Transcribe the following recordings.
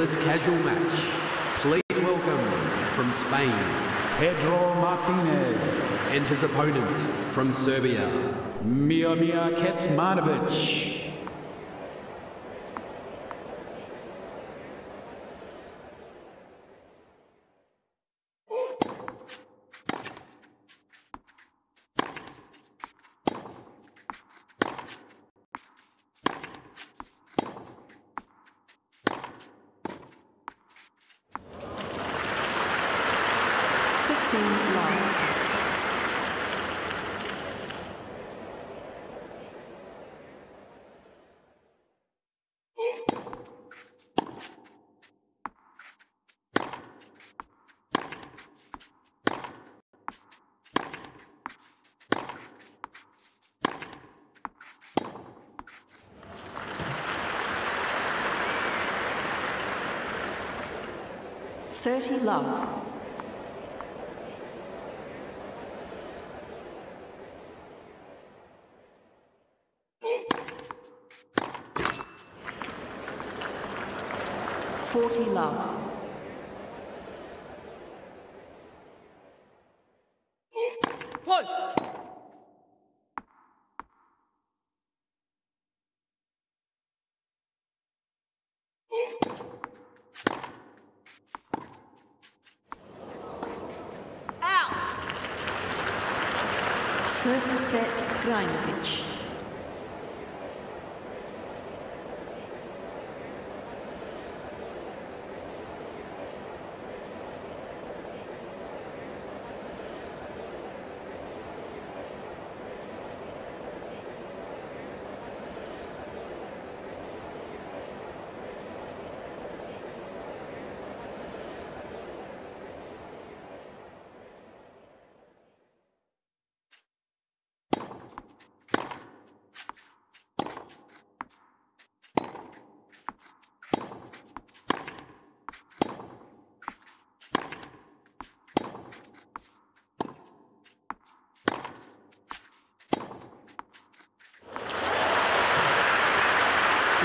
this casual match, please welcome from Spain, Pedro Martinez, and his opponent from Serbia, Miomir Kecmanovic. 30 love. Forty love. Flood! Set, Grajnovic.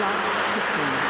love cooking.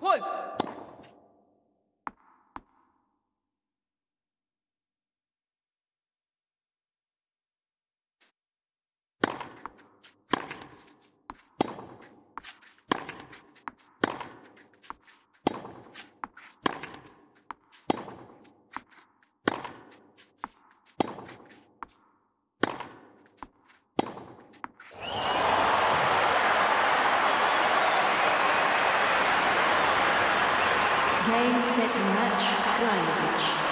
困。Game, set, match, Kraljevic.